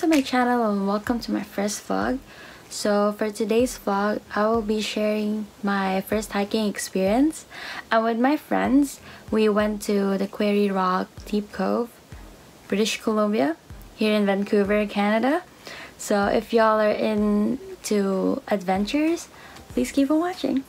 to my channel and welcome to my first vlog. So for today's vlog, I will be sharing my first hiking experience. And with my friends, we went to the Quarry Rock Deep Cove, British Columbia, here in Vancouver, Canada. So if y'all are into adventures, please keep on watching.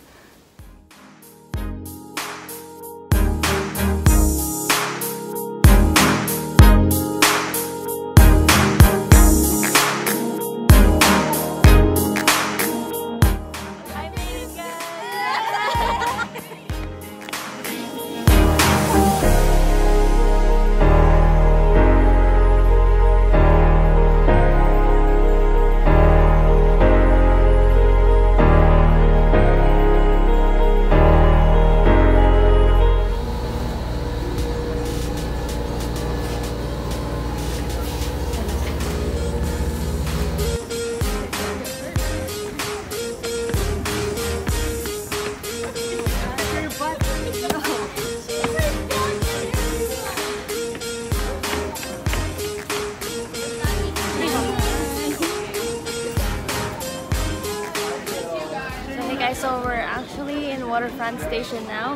We're actually in Waterfront Station now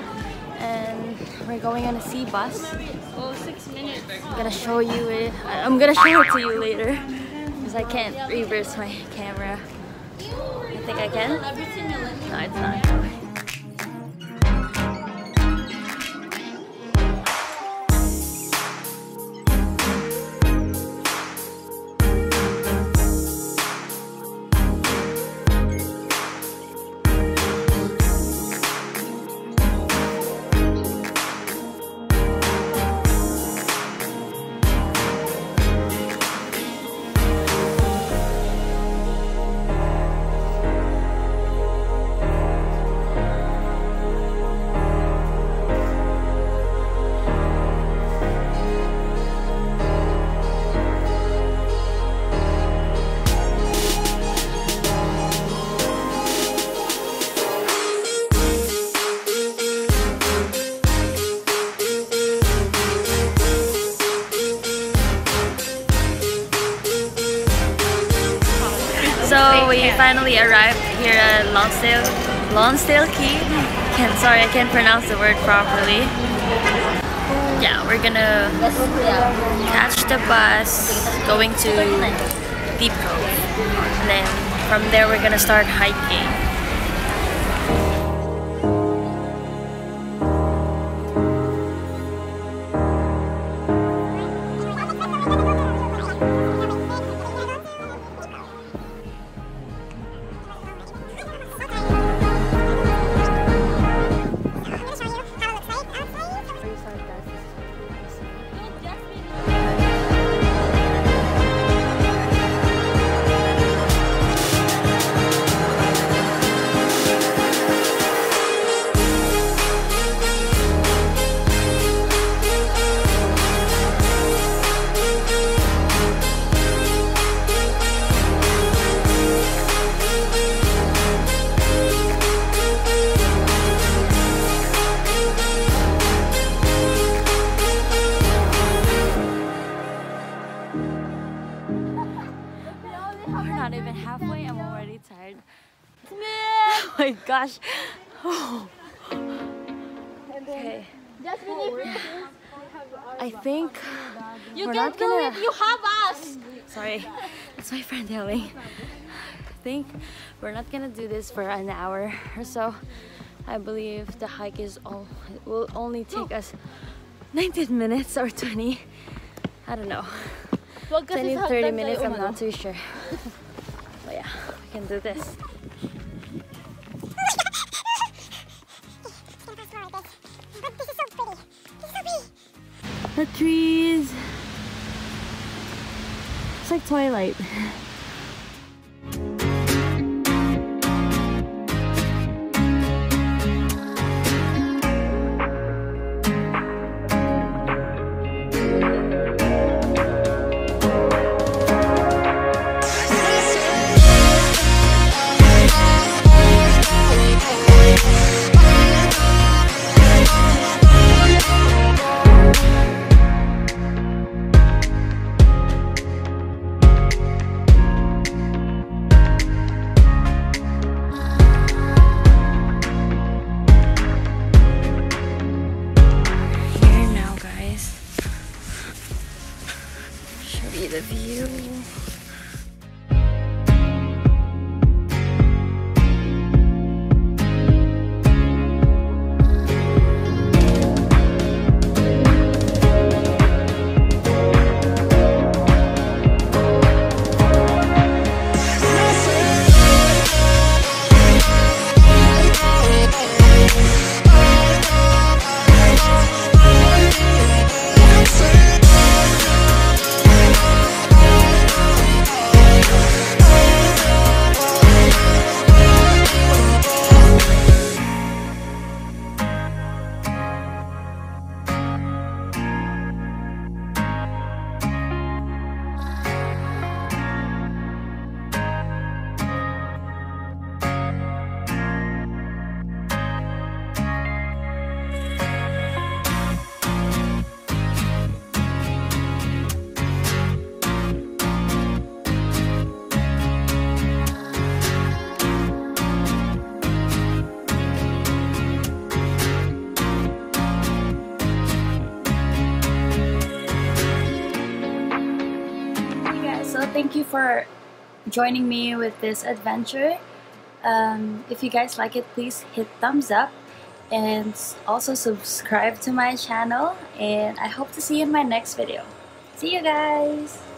and we're going on a sea bus. Oh, six minutes. I'm gonna show you it. I'm gonna show it to you later because I can't reverse my camera. I think I can? No, it's not. We finally arrived here at Lonsdale, Lonsdale Quay. Can't, sorry, I can't pronounce the word properly. Yeah, we're gonna catch the bus going to Deep Cove. And then from there we're gonna start hiking. Oh my gosh. Oh. Okay. I think you we're can not gonna. it. You have us. Sorry, that's my friend Ellie. I think we're not gonna do this for an hour or so. I believe the hike is all It will only take us 19 minutes or 20. I don't know. 20, 30 minutes. Oh I'm not too sure. but yeah, we can do this. The trees. It's like Twilight. for joining me with this adventure. Um, if you guys like it, please hit thumbs up and also subscribe to my channel and I hope to see you in my next video. See you guys!